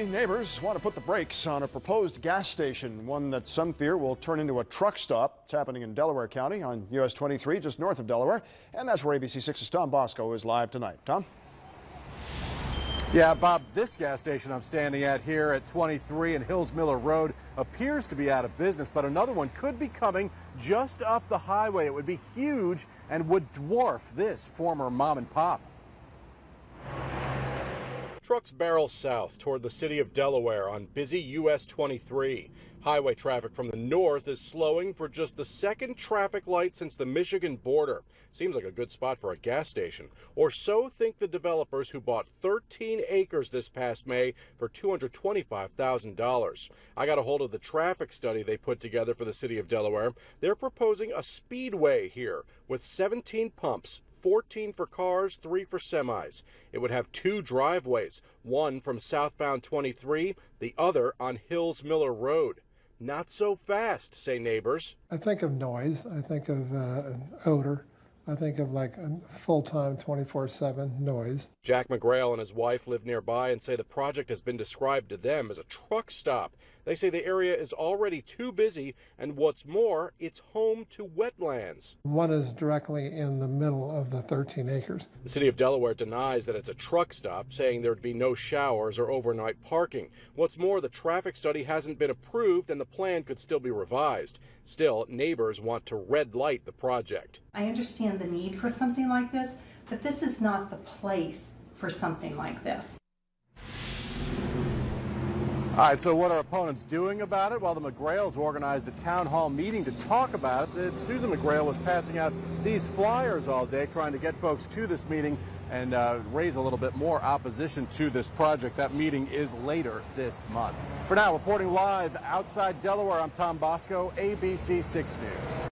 Neighbors want to put the brakes on a proposed gas station, one that some fear will turn into a truck stop. It's happening in Delaware County on US 23, just north of Delaware. And that's where ABC 6's Tom Bosco is live tonight. Tom? Yeah, Bob, this gas station I'm standing at here at 23 and Hills Miller Road appears to be out of business, but another one could be coming just up the highway. It would be huge and would dwarf this former mom and pop. Trucks barrel south toward the city of Delaware on busy US 23. Highway traffic from the north is slowing for just the second traffic light since the Michigan border. Seems like a good spot for a gas station. Or so think the developers who bought 13 acres this past May for $225,000. I got a hold of the traffic study they put together for the city of Delaware. They're proposing a Speedway here with 17 pumps, 14 for cars, 3 for semis. It would have two driveways, one from southbound 23, the other on Hills Miller Road. Not so fast, say neighbors. I think of noise, I think of uh, odor. I think of like a full time 24 7 noise. Jack McGrail and his wife live nearby and say the project has been described to them as a truck stop. They say the area is already too busy, and what's more, it's home to wetlands. One is directly in the middle of the 13 acres. The city of Delaware denies that it's a truck stop, saying there'd be no showers or overnight parking. What's more, the traffic study hasn't been approved and the plan could still be revised. Still, neighbors want to red light the project. I understand the need for something like this, but this is not the place for something like this. All right, so what are opponents doing about it? Well, the McGrails organized a town hall meeting to talk about it. Susan McGrail was passing out these flyers all day trying to get folks to this meeting and uh, raise a little bit more opposition to this project. That meeting is later this month. For now, reporting live outside Delaware, I'm Tom Bosco, ABC 6 News.